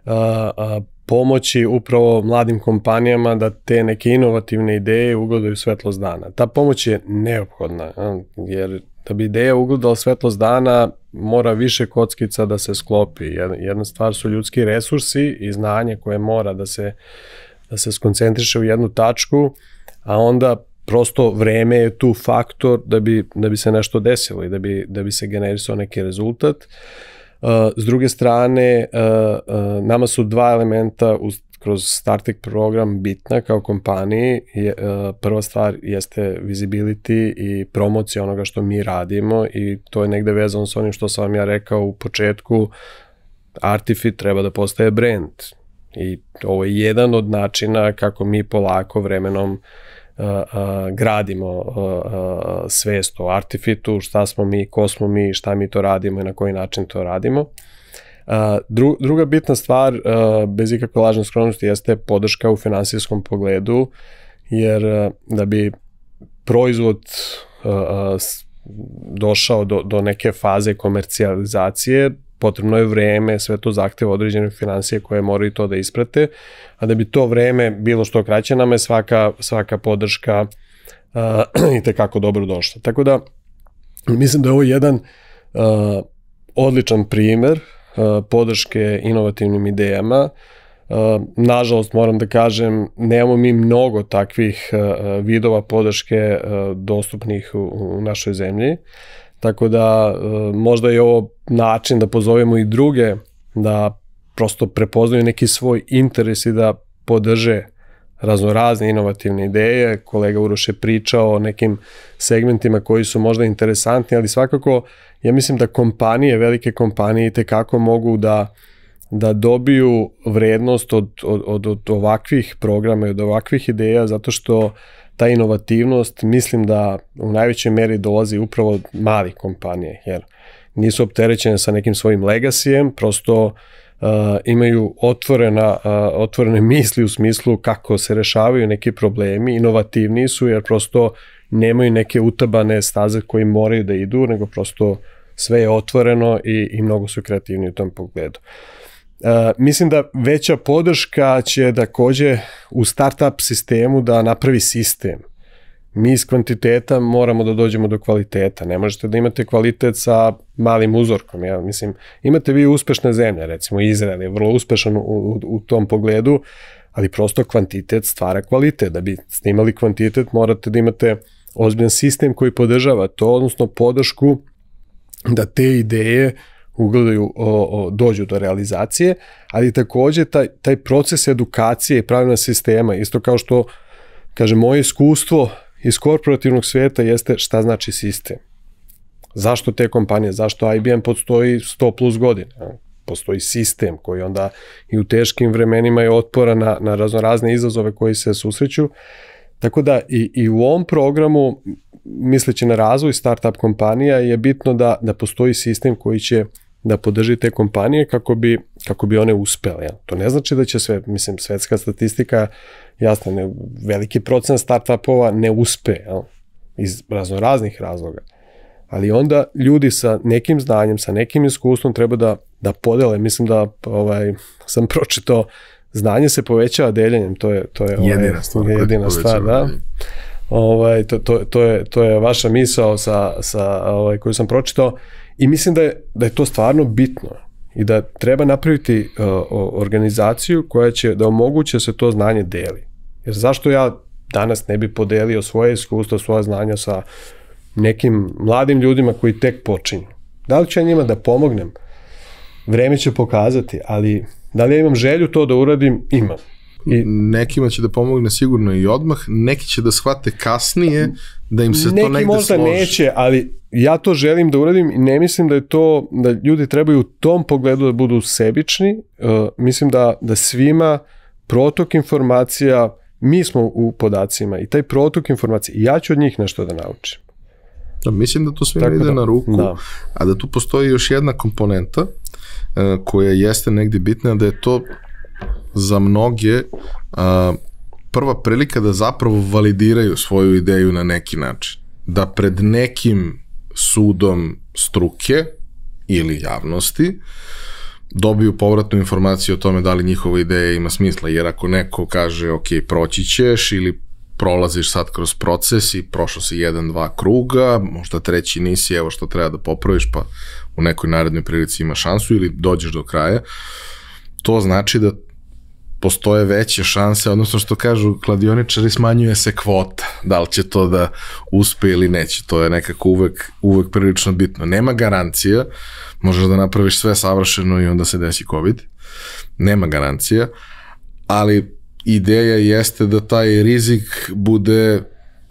uh, uh, pomoći upravo mladim kompanijama da te neke inovativne ideje ugledaju svetlost dana. Ta pomoć je neophodna, a, jer da bi ideja ugledala svetlost dana, mora više kockica da se sklopi. Jedna, stvar su ljudski resursi i znanje koje mora da se, da se skoncentriše u jednu tačku, a onda prosto vreme je tu faktor da bi, da bi se nešto desilo i da bi, da bi se generisao neki rezultat. Uh, s druge strane, uh, uh, nama su dva elementa uz, kroz StarTech program bitna kao kompaniji. Je, uh, prva stvar jeste visibility i promocija onoga što mi radimo i to je negde vezano sa onim što sam vam ja rekao u početku. Artifit treba da postaje brand i ovo je jedan od načina kako mi polako vremenom uh, uh, gradimo uh, svest o Artifitu, šta smo mi, ko smo mi, šta mi to radimo i na koji način to radimo. Dru, druga bitna stvar, bez ikakve lažne skromnosti, jeste podrška u finansijskom pogledu, jer da bi proizvod došao do, do neke faze komercijalizacije, potrebno je vreme, sve to zahteva određene financije koje moraju to da isprate, a da bi to vreme bilo što kraće, nama je svaka, svaka podrška uh, i tekako dobro došla. Tako da, mislim da je ovo jedan uh, odličan primer uh, podrške inovativnim idejama. Uh, nažalost, moram da kažem, nemamo mi mnogo takvih uh, vidova podrške uh, dostupnih u, našoj zemlji. Tako da uh, možda je ovo način da pozovemo i druge da prosto prepoznaju neki svoj interes i da podrže raznorazne inovativne ideje. Kolega Uroš je pričao o nekim segmentima koji su možda interesantni, ali svakako ja mislim da kompanije, velike kompanije i tekako mogu da da dobiju vrednost od, od, od, od ovakvih programa i od ovakvih ideja, zato što ta inovativnost mislim da u najvećoj meri dolazi upravo od malih kompanije, jer nisu opterećene sa nekim svojim legasijem, prosto uh, imaju otvorena, uh, otvorene misli u smislu kako se rešavaju neki problemi, inovativniji su jer prosto nemaju neke utabane staze koji moraju da idu, nego prosto sve je otvoreno i, i mnogo su kreativni u tom pogledu. Uh, mislim da veća podrška će takođe u startup sistemu da napravi sistem. Mi iz kvantiteta moramo da dođemo do kvaliteta. Ne možete da imate kvalitet sa malim uzorkom. Ja mislim, imate vi uspešne zemlje, recimo Izrael je vrlo uspešan u, u, u tom pogledu, ali prosto kvantitet stvara kvalitet. Da bi ste imali kvantitet morate da imate ozbiljan sistem koji podržava to, odnosno podršku da te ideje ugledaju, o, o, dođu do realizacije, ali takođe taj, taj proces edukacije i pravilna sistema, isto kao što, kaže, moje iskustvo iz korporativnog sveta jeste šta znači sistem. Zašto te kompanije, zašto IBM postoji 100 plus godina? Postoji sistem koji onda i u teškim vremenima je otpora na, na raznorazne izazove koji se susreću. Tako da i, i u ovom programu, misleći na razvoj startup kompanija, je bitno da, da postoji sistem koji će da podrži te kompanije kako bi, kako bi one uspele. Ja. To ne znači da će sve, mislim, svetska statistika, jasno, ne, veliki procent startupova ne uspe. Ja. iz razno raznih razloga. Ali onda ljudi sa nekim znanjem, sa nekim iskustvom treba da, da podele. Mislim da ovaj, sam pročitao znanje se povećava deljenjem, to je, to je ovaj, jedina stvar. jedina stvar da. Ovaj, to, to, to, je, to je vaša misao sa, sa, ovaj, koju sam pročitao i mislim da je, da je to stvarno bitno i da treba napraviti uh, organizaciju koja će da omoguće da se to znanje deli. Jer zašto ja danas ne bi podelio svoje iskustvo, svoje znanja sa nekim mladim ljudima koji tek počinju? Da li ću ja njima da pomognem? Vreme će pokazati, ali da li ja imam želju to da uradim? Imam. I Nekima će da pomogne sigurno i odmah, neki će da shvate kasnije da im se to Neki negde možda složi. neće, ali ja to želim da uradim i ne mislim da je to, da ljudi trebaju u tom pogledu da budu sebični. Uh, mislim da, da svima protok informacija, mi smo u podacima i taj protok informacija, ja ću od njih nešto da naučim. Da, mislim da to svima Tako ide da, na ruku, da. a da tu postoji još jedna komponenta e, koja jeste negde bitna, da je to za mnoge a, prva prilika da zapravo validiraju svoju ideju na neki način. Da pred nekim sudom struke ili javnosti dobiju povratnu informaciju o tome da li njihova ideja ima smisla, jer ako neko kaže ok, proći ćeš ili prolaziš sad kroz proces i prošao si jedan, dva kruga, možda treći nisi, evo što treba da popraviš, pa u nekoj narednoj prilici ima šansu ili dođeš do kraja, to znači da postoje veće šanse, odnosno što kažu kladioničari, smanjuje se kvota. Da li će to da uspe ili neće, to je nekako uvek, uvek prilično bitno. Nema garancija, možeš da napraviš sve savršeno i onda se desi COVID. Nema garancija, ali ideja jeste da taj rizik bude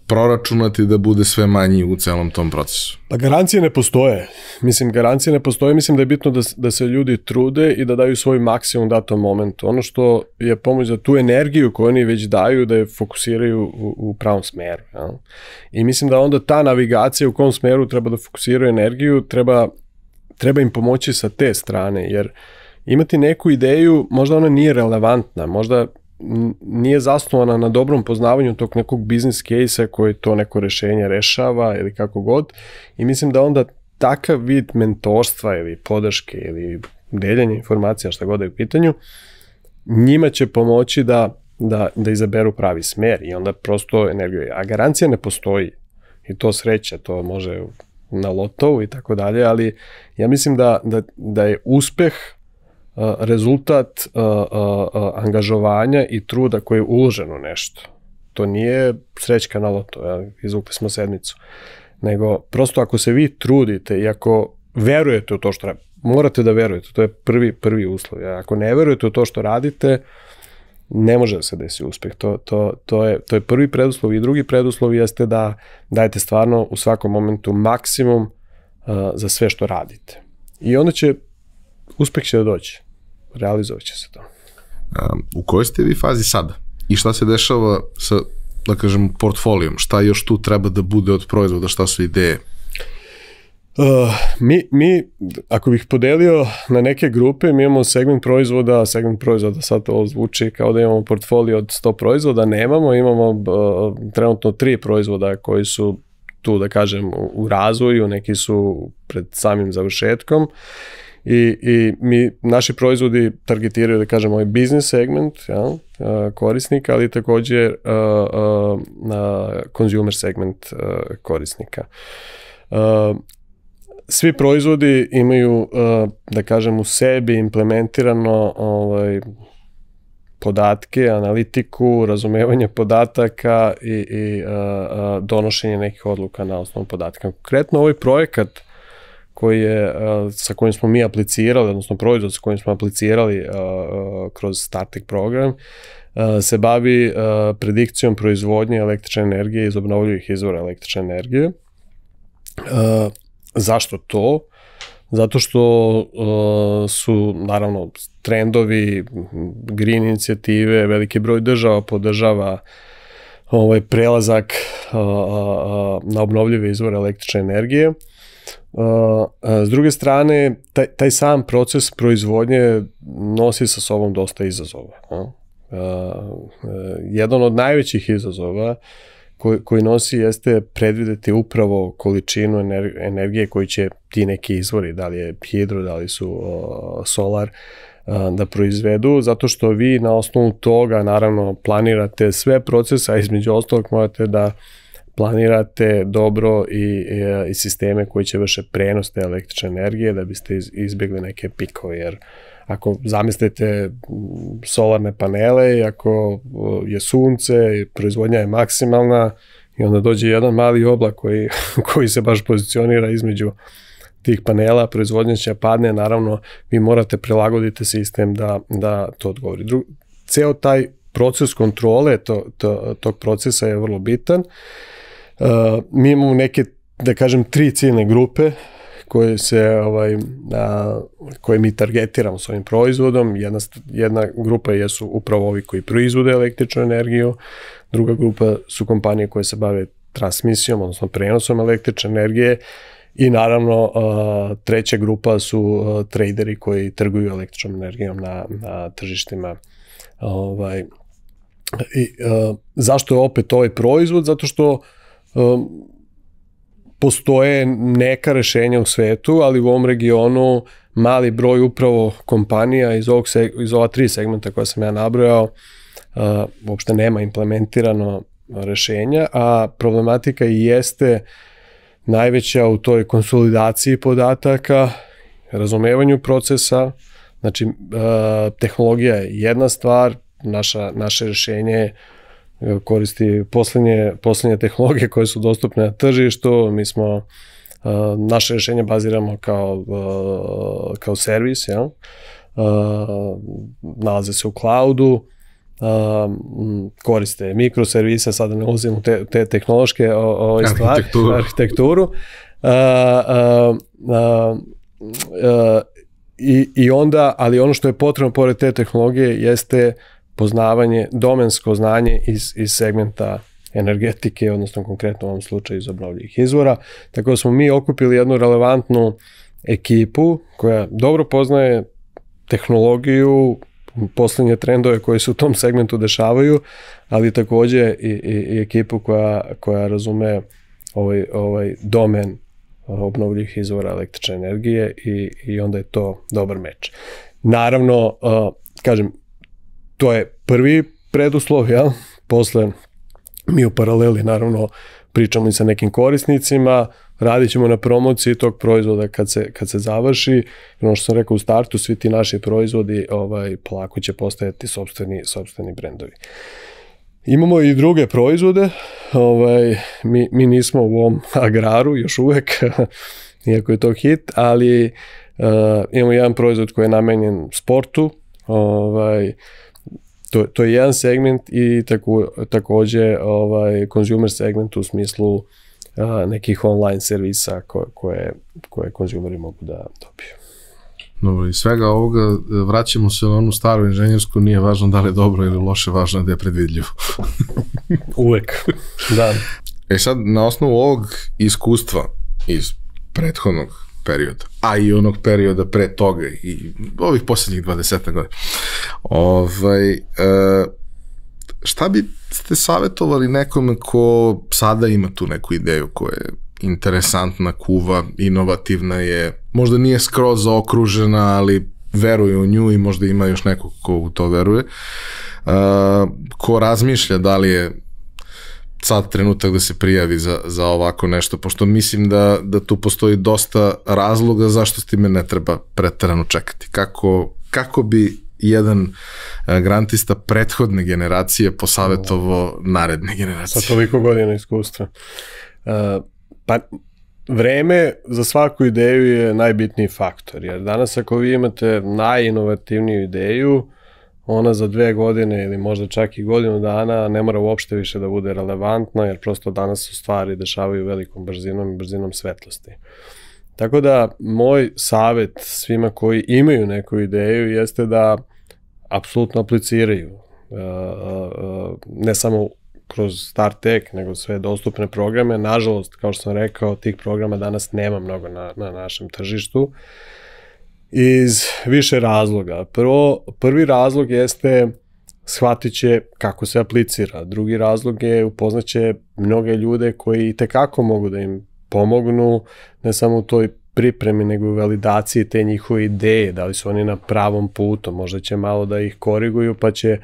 proračunati da bude sve manji u celom tom procesu. Pa garancije ne postoje. Mislim, garancije ne postoje. Mislim da je bitno da, da se ljudi trude i da daju svoj maksimum datom momentu. Ono što je pomoć za tu energiju koju oni već daju, da je fokusiraju u, u pravom smeru. Ja? I mislim da onda ta navigacija u kom smeru treba da fokusiraju energiju, treba, treba im pomoći sa te strane, jer imati neku ideju, možda ona nije relevantna, možda nije zasnovana na dobrom poznavanju tog nekog biznis case-a koji to neko rešenje rešava ili kako god. I mislim da onda takav vid mentorstva ili podrške ili deljenja informacija, šta god je u pitanju, njima će pomoći da, da, da izaberu pravi smer i onda prosto energiju. A garancija ne postoji i to sreća, to može na lotovu i tako dalje, ali ja mislim da, da, da je uspeh rezultat angažovanja i truda koji je uložen u nešto. To nije srećka na loto, ja, izvukli smo sedmicu. Nego, prosto ako se vi trudite i ako verujete u to što radite, morate da verujete, to je prvi, prvi uslov. Ja, Ako ne verujete u to što radite, ne može da se desi uspeh. To, to, to, je, to je prvi preduslov i drugi preduslov jeste da dajete stvarno u svakom momentu maksimum uh, za sve što radite. I onda će, uspeh će da doći. Realizovat će se to. A, u kojoj ste vi fazi sada? I šta se dešava sa, da kažem, portfolijom? Šta još tu treba da bude od proizvoda? Šta su ideje? Uh, mi, mi, ako bih podelio na neke grupe, mi imamo segment proizvoda, segment proizvoda sad to zvuči kao da imamo portfolio od 100 proizvoda, nemamo, imamo uh, trenutno tri proizvoda koji su tu da kažem u, u razvoju, neki su pred samim završetkom i, i mi, naši proizvodi targetiraju da kažem ovaj business segment ja, korisnika, ali takođe uh, consumer segment korisnika. Svi proizvodi imaju, da kažem, u sebi implementirano ovaj, podatke, analitiku, razumevanje podataka i, i uh, uh, donošenje nekih odluka na osnovu podatka. Konkretno ovaj projekat koji je, uh, sa kojim smo mi aplicirali, odnosno proizvod sa kojim smo aplicirali uh, uh, kroz StarTech program, se bavi predikcijom proizvodnje električne energije iz obnovljivih izvora električne energije. Zašto to? Zato što uh, su, naravno, trendovi, green inicijative, veliki broj država podržava ovaj prelazak uh, na obnovljive izvore električne energije. Uh, a s druge strane, taj, taj sam proces proizvodnje nosi sa sobom dosta izazova. Uh, uh, jedan od najvećih izazova koji, koji nosi jeste predvideti upravo količinu energije koji će ti neki izvori, da li je hidro, da li su solar, da proizvedu, zato što vi na osnovu toga naravno planirate sve procese, a između ostalog morate da planirate dobro i, i sisteme koji će vrše prenos te električne energije da biste izbjegli neke pikove, jer ako zamislite solarne panele i ako je sunce i proizvodnja je maksimalna i onda dođe jedan mali oblak koji, koji se baš pozicionira između tih panela, proizvodnja će padne, naravno vi morate prilagoditi sistem da, da to odgovori. Dru, ceo taj proces kontrole to, to, tog procesa je vrlo bitan. Uh, mi imamo neke, da kažem, tri ciljne grupe koje se ovaj a, koje mi targetiramo s ovim proizvodom. Jedna jedna grupa jesu upravo ovi koji proizvode električnu energiju, druga grupa su kompanije koje se bave transmisijom, odnosno prenosom električne energije i naravno a, treća grupa su a, traderi koji trguju električnom energijom na, na tržištima ovaj i a, zašto je opet ovaj proizvod zato što a, postoje neka rešenja u svetu, ali u ovom regionu mali broj upravo kompanija iz, ovog, iz ova tri segmenta koja sam ja nabrojao uh, uopšte nema implementirano rešenja, a problematika i jeste najveća u toj konsolidaciji podataka, razumevanju procesa, znači uh, tehnologija je jedna stvar, naša, naše rešenje je koristi poslednje, poslednje tehnologije koje su dostupne na tržištu. Mi smo naše rešenje baziramo kao, kao servis, ja? nalaze se u cloudu, koriste mikroservise, sada ne ulazim u te, te tehnološke o, o stvari, arhitekturu. arhitekturu. Uh, uh, uh, i, I onda, ali ono što je potrebno pored te tehnologije jeste poznavanje, domensko znanje iz, iz segmenta energetike, odnosno konkretno u ovom slučaju iz obnovljivih izvora. Tako da smo mi okupili jednu relevantnu ekipu koja dobro poznaje tehnologiju, poslednje trendove koje se u tom segmentu dešavaju, ali takođe i, i, i ekipu koja, koja razume ovaj, ovaj domen obnovljivih izvora električne energije i, i onda je to dobar meč. Naravno, kažem, to je prvi preduslov, ja? Posle mi u paraleli naravno pričamo i sa nekim korisnicima, radit ćemo na promociji tog proizvoda kad se, kad se završi. Ono što sam rekao u startu, svi ti naši proizvodi ovaj, polako će postajati sobstveni, sobstveni brendovi. Imamo i druge proizvode, ovaj, mi, mi nismo u ovom agraru još uvek, iako je to hit, ali uh, imamo jedan proizvod koji je namenjen sportu, ovaj, to, to je jedan segment i tako, takođe ovaj, consumer segment u smislu a, nekih online servisa koje, koje, koje konzumeri mogu da dobiju. Dobro, i svega ovoga e, vraćamo se na onu staru inženjersku, nije važno da li je dobro ili loše, važno je da je predvidljivo. Uvek, da. E sad, na osnovu ovog iskustva iz prethodnog perioda, a i onog perioda pre toga i ovih poslednjih 20 godina. Ovaj, e, šta bi ste savjetovali nekome ko sada ima tu neku ideju koja je interesantna, kuva, inovativna je, možda nije skroz zaokružena, ali veruje u nju i možda ima još neko ko u to veruje, uh, ko razmišlja da li je sad trenutak da se prijavi za, za ovako nešto, pošto mislim da, da tu postoji dosta razloga zašto s time ne treba pretarano čekati. Kako, kako bi jedan e, grantista prethodne generacije posavetovo naredne generacije? Sa toliko godina iskustva. Uh, pa vreme za svaku ideju je najbitniji faktor, jer danas ako vi imate najinovativniju ideju, ona za dve godine ili možda čak i godinu dana ne mora uopšte više da bude relevantna, jer prosto danas su stvari dešavaju velikom brzinom i brzinom svetlosti. Tako da, moj savet svima koji imaju neku ideju jeste da apsolutno apliciraju. Uh, uh, ne samo kroz StarTech, nego sve dostupne programe. Nažalost, kao što sam rekao, tih programa danas nema mnogo na, na našem tržištu. Uh, iz više razloga. Prvo, prvi razlog jeste shvatit će kako se aplicira. Drugi razlog je upoznaće mnoge ljude koji tekako mogu da im pomognu, ne samo u toj pripremi, nego u validaciji te njihove ideje, da li su oni na pravom putu, možda će malo da ih koriguju, pa će,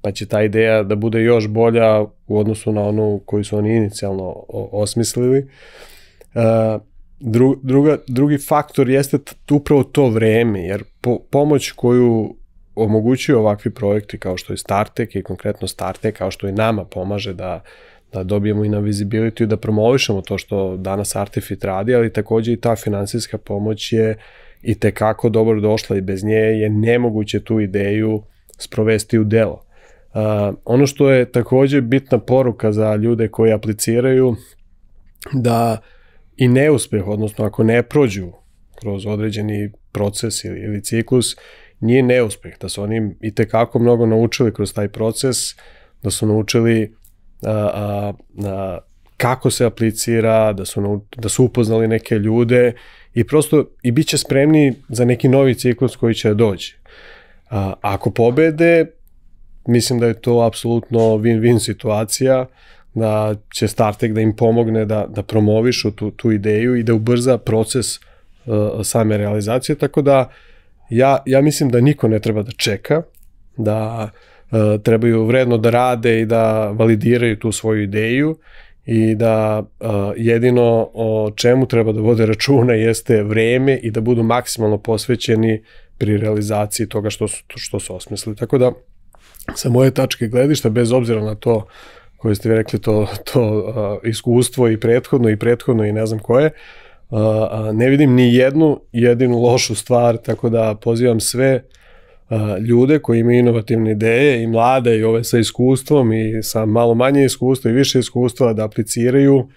pa će ta ideja da bude još bolja u odnosu na onu koju su oni inicijalno osmislili. Uh, dru, druga, drugi faktor jeste upravo to vreme, jer po, pomoć koju omogućuju ovakvi projekti kao što je Startek i konkretno Startek, kao što i nama pomaže da da dobijemo i na visibility i da promovišemo to što danas Artifit radi, ali takođe i ta finansijska pomoć je i tekako dobro došla i bez nje je nemoguće tu ideju sprovesti u delo. Uh, ono što je takođe bitna poruka za ljude koji apliciraju, da i neuspeh, odnosno ako ne prođu kroz određeni proces ili, ili ciklus, nije neuspeh, da su oni i tekako mnogo naučili kroz taj proces, da su naučili a, a, a, kako se aplicira, da su, da su upoznali neke ljude i prosto i bit će spremni za neki novi ciklus koji će doći. A, ako pobede, mislim da je to apsolutno win-win situacija, da će Startek da im pomogne da, da promovišu tu, tu ideju i da ubrza proces uh, same realizacije, tako da ja, ja mislim da niko ne treba da čeka, da uh, trebaju vredno da rade i da validiraju tu svoju ideju i da uh, jedino o čemu treba da vode računa jeste vreme i da budu maksimalno posvećeni pri realizaciji toga što su, što su osmislili. Tako da, sa moje tačke gledišta, bez obzira na to koje ste vi rekli, to, to uh, iskustvo i prethodno i prethodno i ne znam koje, uh, ne vidim ni jednu jedinu lošu stvar, tako da pozivam sve uh, ljude koji imaju inovativne ideje i mlade i ove sa iskustvom i sa malo manje iskustva i više iskustva da apliciraju,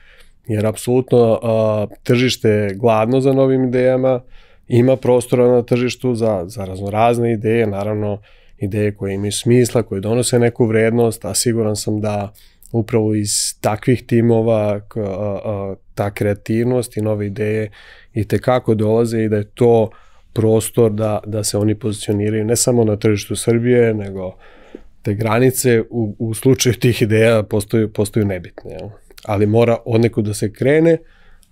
jer apsolutno uh, tržište je gladno za novim idejama, ima prostora na tržištu za, za raznorazne ideje, naravno ideje koje imaju smisla, koje donose neku vrednost, a siguran sam da upravo iz takvih timova ta kreativnost i nove ideje i te kako dolaze i da je to prostor da, da se oni pozicioniraju ne samo na tržištu Srbije, nego te granice u, u slučaju tih ideja postaju, postaju nebitne. Jel? Ali mora odnekud da se krene,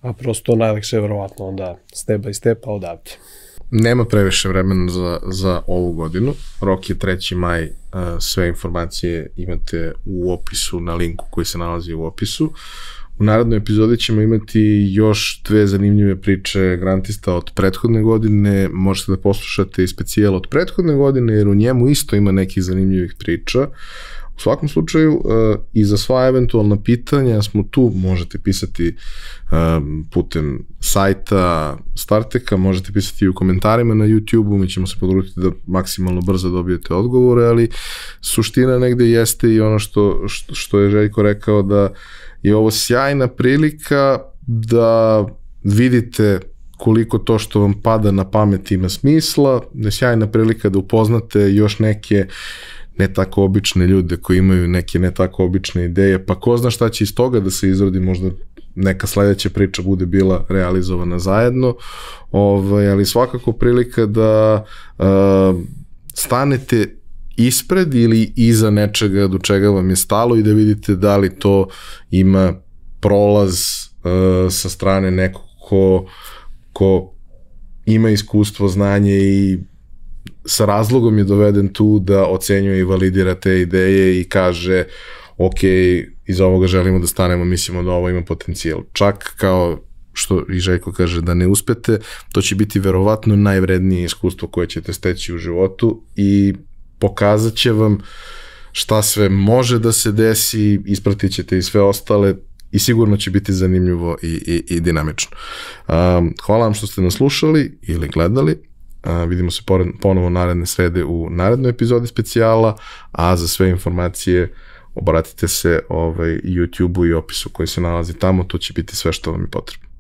a prosto najlakše je verovatno onda step by step, odavde. Nema previše vremena za, za ovu godinu. Rok je 3. maj, sve informacije imate u opisu, na linku koji se nalazi u opisu. U narodnoj epizodi ćemo imati još dve zanimljive priče grantista od prethodne godine. Možete da poslušate i specijal od prethodne godine, jer u njemu isto ima nekih zanimljivih priča. Uh, U svakom slučaju, uh, i za sva eventualna pitanja smo tu, možete pisati uh, putem sajta Starteka, možete pisati i u komentarima na YouTube-u, mi ćemo se podružiti da maksimalno brzo dobijete odgovore, ali suština negde jeste i ono što, što, je Željko rekao da je ovo sjajna prilika da vidite koliko to što vam pada na pamet ima smisla, da sjajna prilika da upoznate još neke ne tako obične ljude koji imaju neke ne tako obične ideje, pa ko zna šta će iz toga da se izrodi, možda neka sledeća priča bude bila realizovana zajedno, ovaj, ali svakako prilika da uh, stanete ispred ili iza nečega do čega vam je stalo i da vidite da li to ima prolaz uh, sa strane nekog ko, ko ima iskustvo, znanje i sa razlogom je doveden tu da ocenjuje i validira te ideje i kaže ok, iz ovoga želimo da stanemo, mislimo da ovo ima potencijal. Čak kao što i Željko kaže da ne uspete, to će biti verovatno najvrednije iskustvo koje ćete steći u životu i pokazat će vam šta sve može da se desi, ispratit ćete i sve ostale i sigurno će biti zanimljivo i, i, i dinamično. Um, hvala vam što ste nas slušali ili gledali. A, vidimo se ponovo naredne srede u narednoj epizodi specijala, a za sve informacije obratite se ovaj, YouTube-u i opisu koji se nalazi tamo, to će biti sve što vam je potrebno.